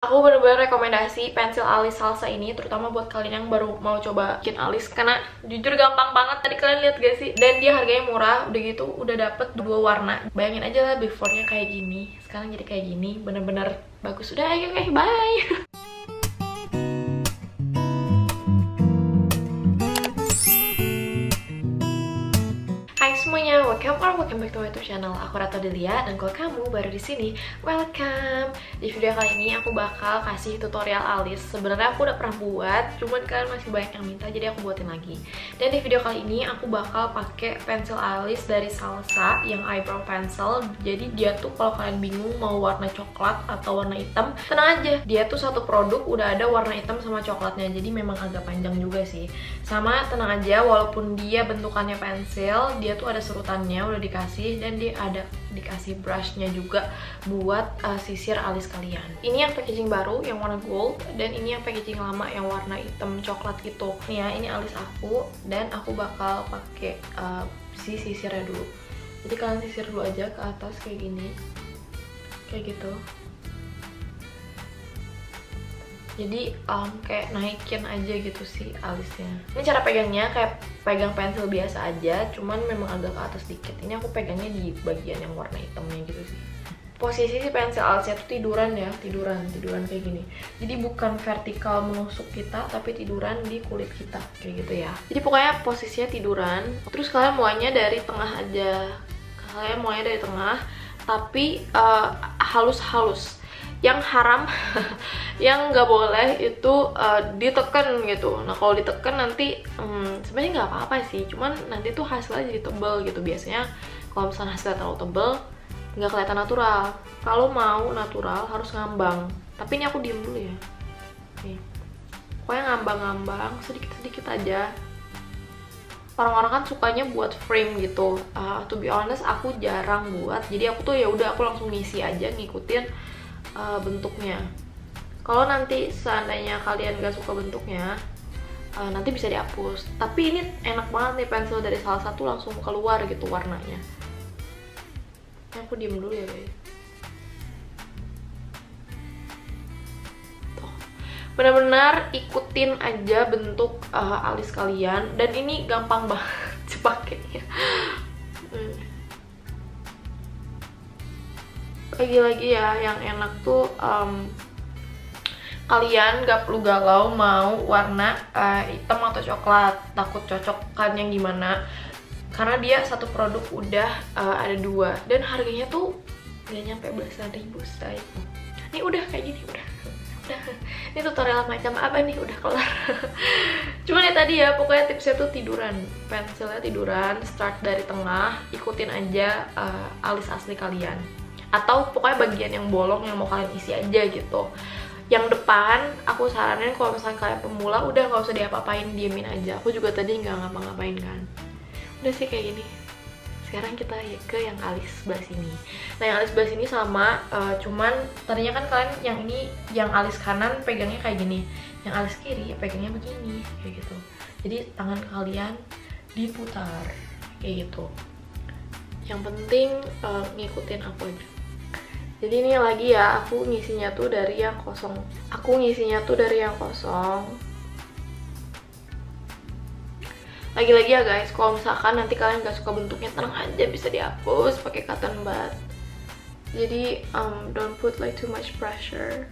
Aku bener-bener rekomendasi pensil alis salsa ini Terutama buat kalian yang baru mau coba bikin alis. Karena jujur gampang banget Tadi kalian lihat gak sih? Dan dia harganya murah Udah gitu udah dapet dua warna. Bayangin aja lah before-nya kayak gini Sekarang jadi kayak gini Bener-bener bagus. Udah ayo oke bye welcome or welcome back to my YouTube channel. Aku Rata Delia dan kalau kamu baru di sini, welcome. Di video kali ini aku bakal kasih tutorial alis. Sebenarnya aku udah pernah buat, cuman kalian masih banyak yang minta jadi aku buatin lagi. Dan di video kali ini aku bakal pakai pensil alis dari Salsa yang eyebrow pencil. Jadi dia tuh kalau kalian bingung mau warna coklat atau warna hitam, tenang aja. Dia tuh satu produk udah ada warna hitam sama coklatnya. Jadi memang agak panjang juga sih. Sama tenang aja walaupun dia bentukannya pensil, dia tuh ada serutannya udah dikasih dan dia ada dikasih brushnya juga buat uh, sisir alis kalian. Ini yang packaging baru yang warna gold dan ini yang packaging lama yang warna hitam coklat gitu nih ya ini alis aku dan aku bakal pakai uh, si sisirnya dulu. Jadi kalian sisir dulu aja ke atas kayak gini kayak gitu jadi um, kayak naikin aja gitu sih alisnya. Ini cara pegangnya kayak pegang pensil biasa aja cuman memang agak ke atas dikit. Ini aku pegangnya di bagian yang warna hitamnya gitu sih. Posisi si pensil alisnya tuh tiduran ya tiduran tiduran kayak gini. Jadi bukan vertikal menusuk kita tapi tiduran di kulit kita kayak gitu ya. Jadi pokoknya posisinya tiduran. Terus kalian mulainya dari tengah aja. Kalian mulainya dari tengah tapi uh, halus-halus yang haram yang nggak boleh itu uh, ditekan gitu. Nah kalau ditekan nanti um, sebenarnya nggak apa-apa sih. Cuman nanti tuh hasilnya jadi tebel gitu. Biasanya kalau misalnya hasilnya terlalu tebel nggak kelihatan natural. Kalau mau natural harus ngambang. Tapi ini aku diem dulu ya. Nih. Pokoknya ngambang-ngambang sedikit-sedikit aja. Orang-orang kan sukanya buat frame gitu. Uh, to be honest aku jarang buat. Jadi aku tuh ya udah aku langsung ngisi aja ngikutin uh, bentuknya. Kalau nanti seandainya kalian gak suka bentuknya uh, nanti bisa dihapus. Tapi ini enak banget nih pensil dari salah satu langsung keluar gitu warnanya. Ini aku diem dulu ya guys benar-benar ikutin aja bentuk uh, alis kalian. Dan ini gampang banget dipakainya lagi-lagi ya yang enak tuh um, kalian gak perlu galau mau warna uh, hitam atau coklat. Takut cocok kan yang gimana. Karena dia satu produk udah uh, ada dua. Dan harganya tuh gak nyampe belasan ribu say. Ini udah kayak gini udah. Udah. Ini tutorial macam apa nih? Udah kelar. Cuman ya tadi ya pokoknya tipsnya tuh tiduran. Pensilnya tiduran start dari tengah ikutin aja uh, alis asli kalian atau pokoknya bagian yang bolong yang mau kalian isi aja gitu. Yang depan aku saranin kalau misalnya kalian pemula udah nggak usah diapa-apain diemin aja. Aku juga tadi nggak ngapa-ngapain kan. Udah sih kayak gini. Sekarang kita ke yang alis sebelah sini. Nah yang alis sebelah sini sama uh, cuman tadinya kan kalian yang ini yang alis kanan pegangnya kayak gini. Yang alis kiri pegangnya begini kayak gitu. Jadi tangan kalian diputar kayak gitu. Yang penting uh, ngikutin aku aja jadi ini lagi ya aku ngisinya tuh dari yang kosong. Aku ngisinya tuh dari yang kosong. Lagi-lagi ya guys kalau misalkan nanti kalian gak suka bentuknya tenang aja bisa dihapus pakai cotton bud. Jadi um, don't put like too much pressure.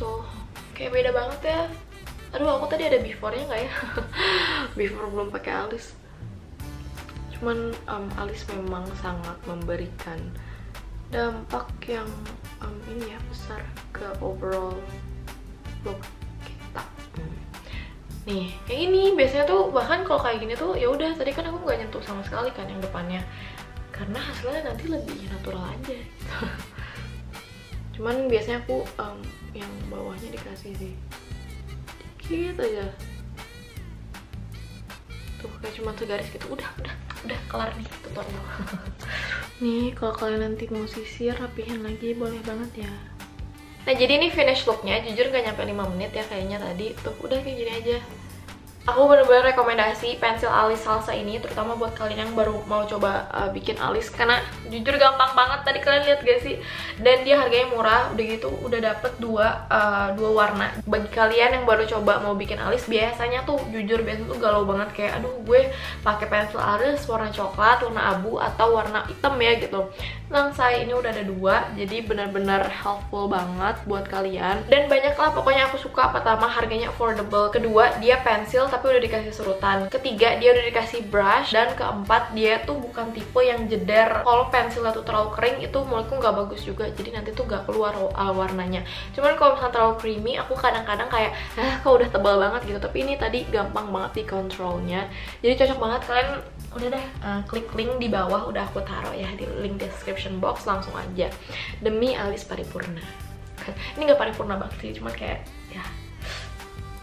Tuh kayak beda banget ya. Aduh aku tadi ada before nya nggak ya? Before belum pakai alis cuman um, alis memang sangat memberikan dampak yang um, ini ya besar ke overall look kita. Hmm. nih kayak ini biasanya tuh bahkan kalau kayak gini tuh ya udah tadi kan aku nggak nyentuh sama sekali kan yang depannya. Karena hasilnya nanti lebih natural aja cuman biasanya aku um, yang bawahnya dikasih sih. Dikit aja kayak cuma segaris gitu. Udah udah udah kelar nih tutorial. Nih kalau kalian nanti mau sisir rapihin lagi boleh banget ya. Nah jadi ini finish looknya jujur gak nyampe 5 menit ya kayaknya tadi. Tuh udah kayak gini aja aku bener-bener rekomendasi pensil alis salsa ini terutama buat kalian yang baru mau coba uh, bikin alis. Karena jujur gampang banget tadi kalian lihat gak sih? Dan dia harganya murah udah gitu udah dapet dua uh, dua warna. Bagi kalian yang baru coba mau bikin alis biasanya tuh jujur biasanya tuh galau banget. Kayak aduh gue pakai pensil alis warna coklat warna abu atau warna hitam ya gitu. Nah saya ini udah ada dua jadi benar-benar helpful banget buat kalian. Dan banyak lah pokoknya aku suka pertama harganya affordable. Kedua dia pensil tapi udah dikasih serutan ketiga dia udah dikasih brush. Dan keempat dia tuh bukan tipe yang jeder. Kalau pensilnya tuh terlalu kering itu menurutku nggak bagus juga. Jadi nanti tuh gak keluar uh, warnanya. Cuman kalau misalnya terlalu creamy aku kadang-kadang kayak ah kok udah tebal banget gitu. Tapi ini tadi gampang banget di kontrolnya jadi cocok banget. Kalian udah deh uh, klik link di bawah. Udah aku taruh ya di link description box. Langsung aja. Demi alis paripurna. Ini gak paripurna banget sih cuma kayak ya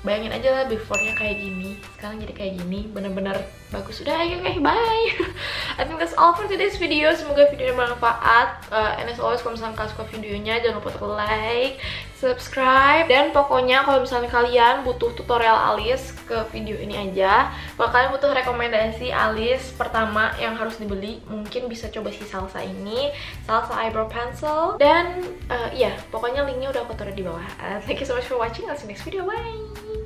bayangin aja lah before-nya kayak gini sekarang jadi kayak gini bener-bener bagus. Udah ayo okay, bye. I think that's all for today's video. Semoga videonya bermanfaat. Uh, and as always kalau misalnya kalian suka videonya jangan lupa untuk like subscribe dan pokoknya kalau misalnya kalian butuh tutorial alis ke video ini aja kalau kalian butuh rekomendasi alis pertama yang harus dibeli mungkin bisa coba si salsa ini salsa eyebrow pencil dan uh, iya pokoknya linknya udah aku taruh di bawah. Uh, thank you so much for watching. I'll see you next video. Bye